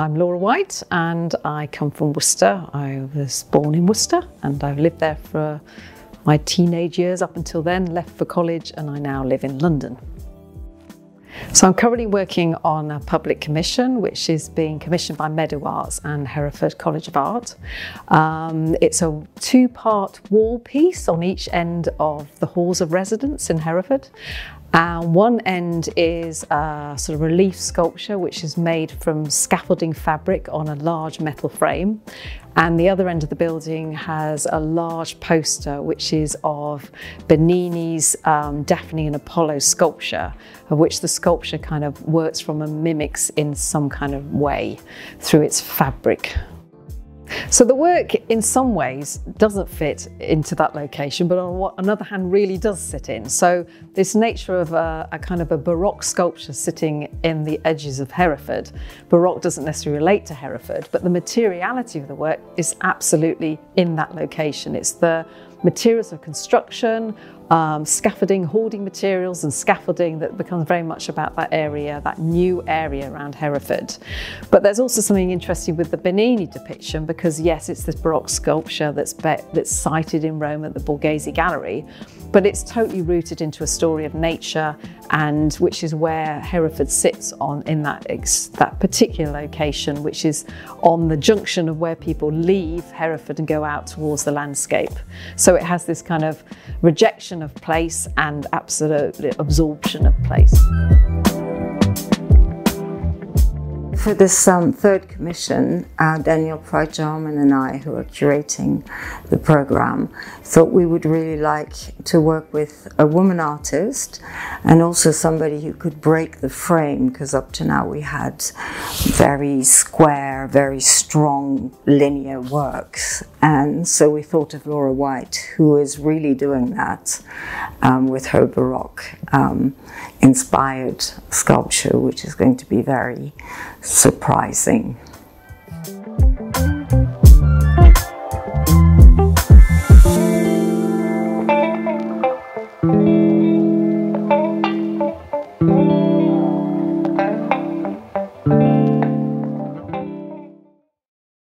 I'm Laura White and I come from Worcester. I was born in Worcester and I've lived there for my teenage years up until then, left for college and I now live in London. So I'm currently working on a public commission which is being commissioned by Meadow Arts and Hereford College of Art. Um, it's a two-part wall piece on each end of the halls of residence in Hereford and one end is a sort of relief sculpture which is made from scaffolding fabric on a large metal frame. And the other end of the building has a large poster which is of Bernini's um, Daphne and Apollo sculpture, of which the sculpture kind of works from and mimics in some kind of way through its fabric so the work in some ways doesn't fit into that location, but on another hand really does sit in. So this nature of a, a, kind of a Baroque sculpture sitting in the edges of Hereford, Baroque doesn't necessarily relate to Hereford, but the materiality of the work is absolutely in that location. It's the materials of construction, um, scaffolding, hoarding materials and scaffolding that becomes very much about that area, that new area around Hereford. But there's also something interesting with the Bernini depiction because yes, it's this Baroque sculpture that's, that's sited in Rome at the Borghese Gallery, but it's totally rooted into a story of nature and which is where Hereford sits on in that, that particular location, which is on the junction of where people leave Hereford and go out towards the landscape. So it has this kind of rejection of place and absolute absorption of place. For this um, third commission, uh, Daniel Pride-Jarman and I, who are curating the program, thought we would really like to work with a woman artist and also somebody who could break the frame, because up to now we had very square, very strong linear works. And so we thought of Laura White, who is really doing that um, with her Baroque um, inspired sculpture, which is going to be very surprising.